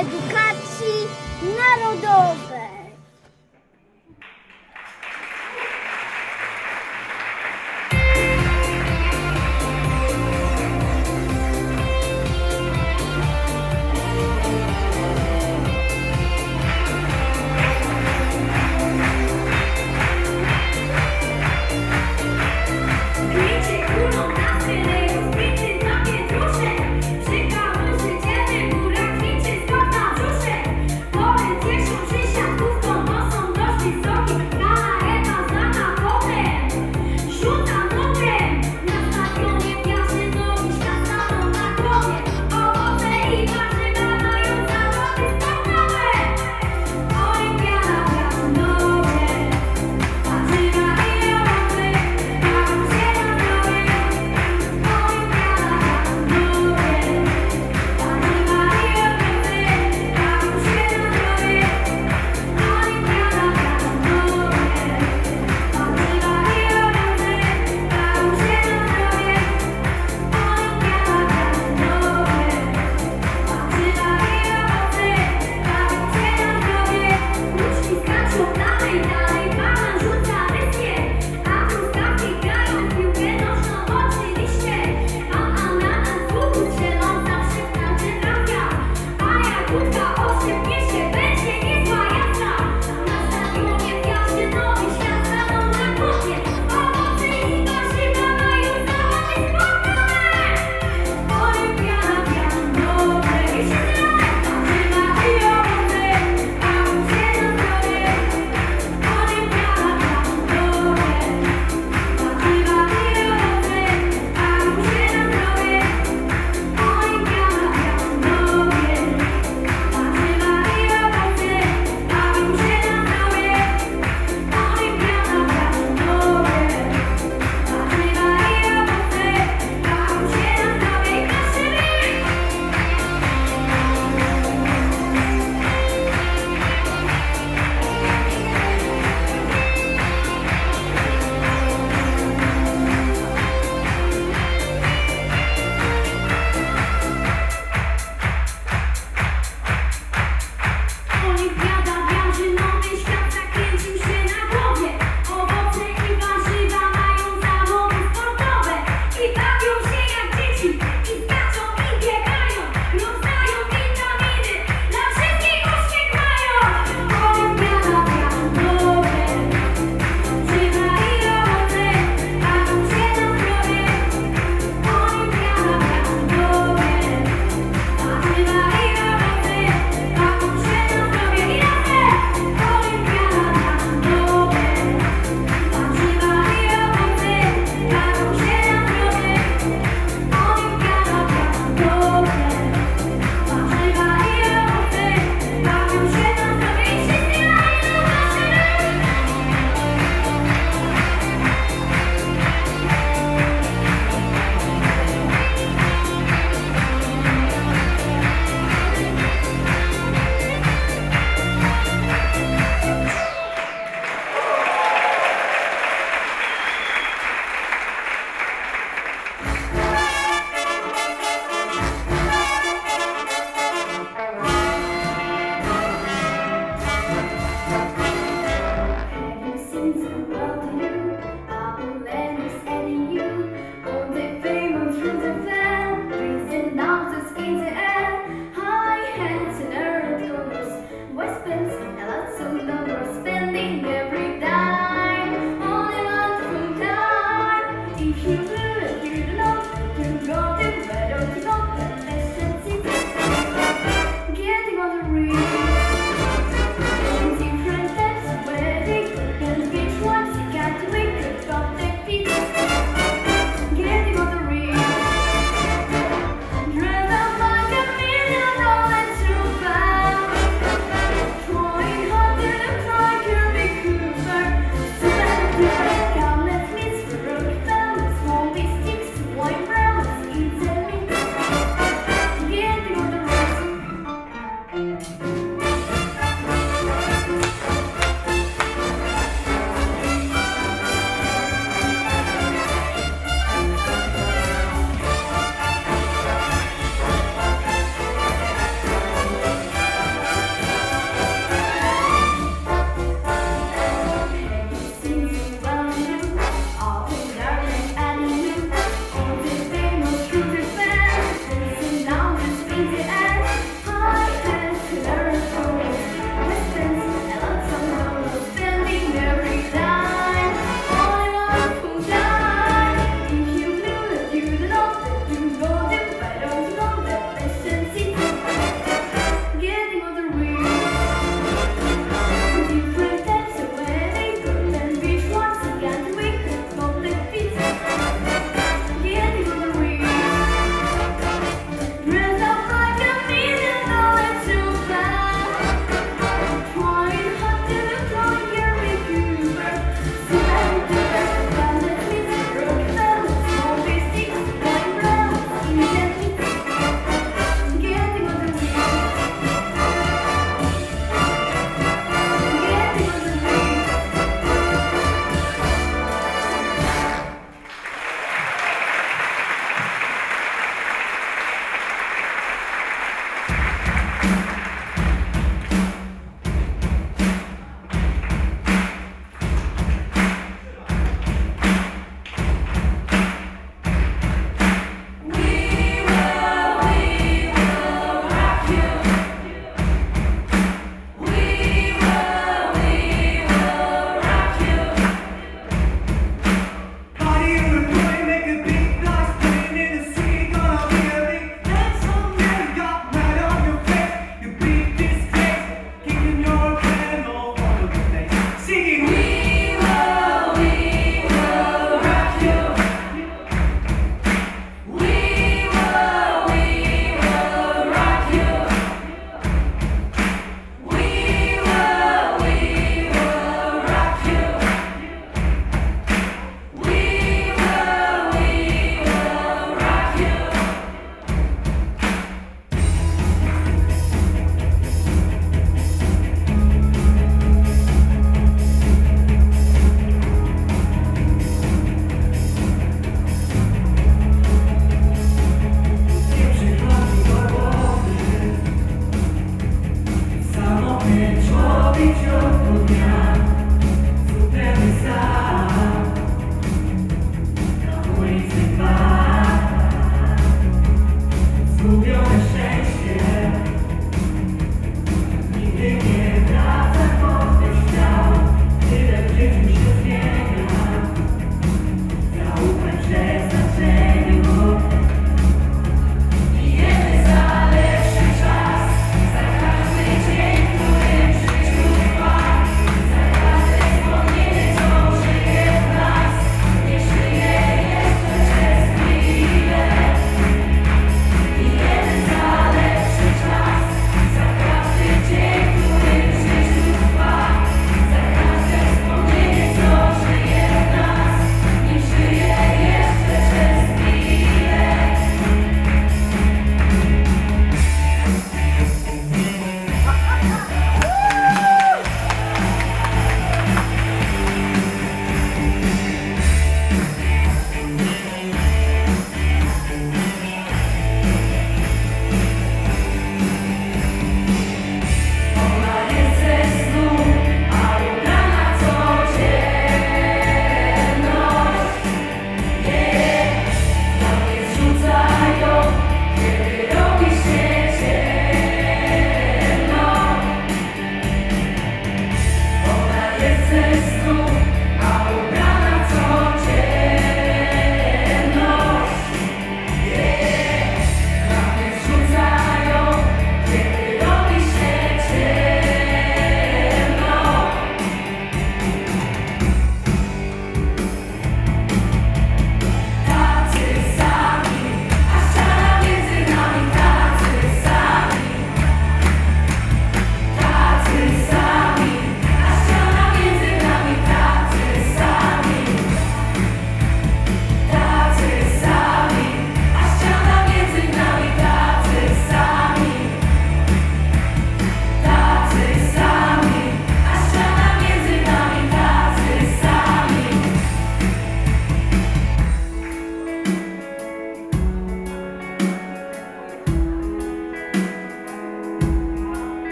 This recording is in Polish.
edukacji narodowej.